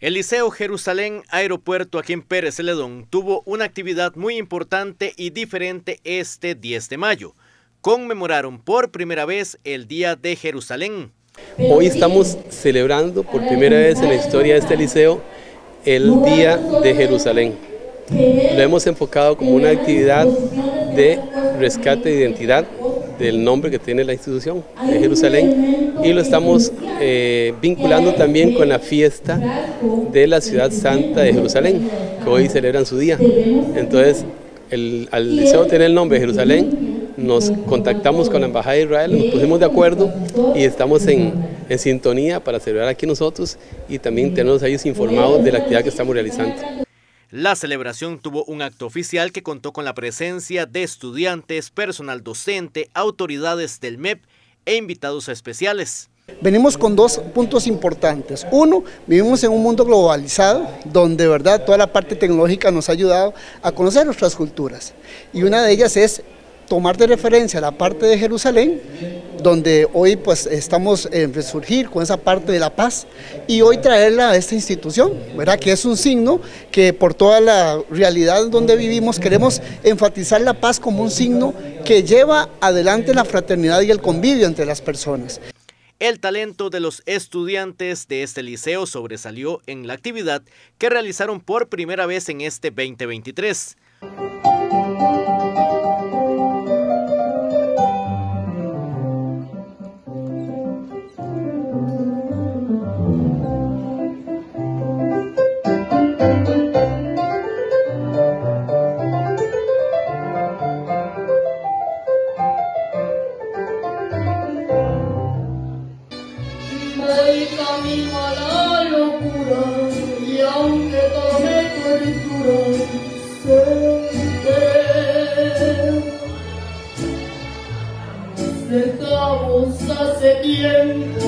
El Liceo Jerusalén Aeropuerto aquí en Pérez Celedón tuvo una actividad muy importante y diferente este 10 de mayo. Conmemoraron por primera vez el Día de Jerusalén. Hoy estamos celebrando por primera vez en la historia de este liceo el Día de Jerusalén. Lo hemos enfocado como una actividad de rescate de identidad del nombre que tiene la institución de Jerusalén y lo estamos eh, vinculando también con la fiesta de la ciudad santa de Jerusalén, que hoy celebran su día. Entonces, al liceo tener el nombre de Jerusalén, nos contactamos con la Embajada de Israel, nos pusimos de acuerdo y estamos en, sintonía para celebrar aquí nosotros y también tenerlos ellos informados de la actividad que estamos realizando. La celebración tuvo un acto oficial que contó con la presencia de estudiantes, personal docente, autoridades del MEP e invitados especiales. Venimos con dos puntos importantes. Uno, vivimos en un mundo globalizado donde verdad toda la parte tecnológica nos ha ayudado a conocer nuestras culturas. Y una de ellas es tomar de referencia la parte de Jerusalén, donde hoy pues estamos en resurgir con esa parte de la paz y hoy traerla a esta institución, ¿verdad? Que es un signo que por toda la realidad donde vivimos queremos enfatizar la paz como un signo que lleva adelante la fraternidad y el convivio entre las personas. El talento de los estudiantes de este liceo sobresalió en la actividad que realizaron por primera vez en este 2023. Sé Dejamos hace tiempo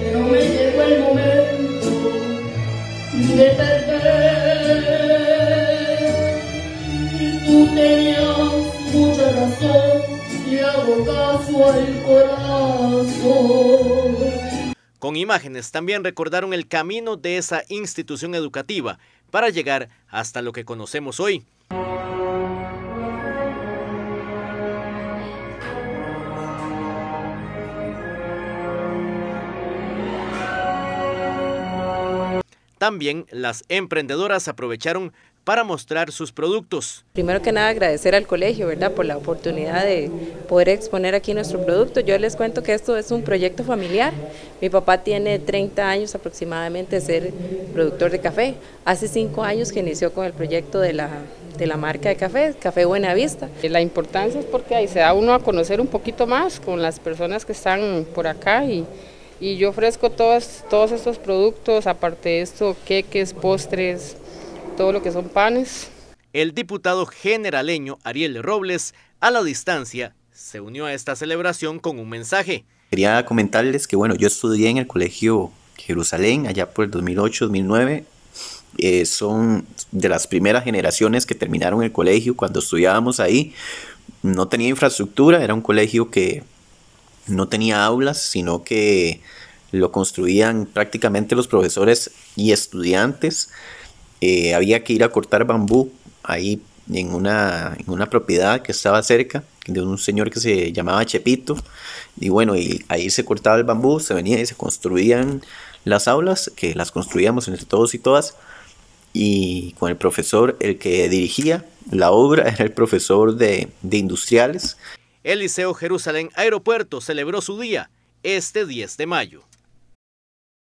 que no me llegó el momento de perder. Tú tenías mucha razón y hago caso al corazón. Con imágenes también recordaron el camino de esa institución educativa para llegar hasta lo que conocemos hoy. También las emprendedoras aprovecharon para mostrar sus productos. Primero que nada agradecer al colegio, ¿verdad? Por la oportunidad de poder exponer aquí nuestro producto. Yo les cuento que esto es un proyecto familiar. Mi papá tiene 30 años aproximadamente de ser productor de café. Hace 5 años que inició con el proyecto de la, de la marca de café, Café Buenavista. La importancia es porque ahí se da uno a conocer un poquito más con las personas que están por acá y, y yo ofrezco todos, todos estos productos, aparte de esto, queques, postres, todo lo que son panes. El diputado generaleño Ariel Robles, a la distancia, se unió a esta celebración con un mensaje. Quería comentarles que, bueno, yo estudié en el Colegio Jerusalén allá por el 2008-2009. Eh, son de las primeras generaciones que terminaron el colegio cuando estudiábamos ahí. No tenía infraestructura, era un colegio que no tenía aulas, sino que lo construían prácticamente los profesores y estudiantes. Eh, había que ir a cortar bambú ahí en una, en una propiedad que estaba cerca de un señor que se llamaba Chepito. Y bueno, y ahí se cortaba el bambú, se venía y se construían las aulas, que las construíamos entre todos y todas. Y con el profesor, el que dirigía la obra era el profesor de, de industriales. El Liceo Jerusalén Aeropuerto celebró su día este 10 de mayo.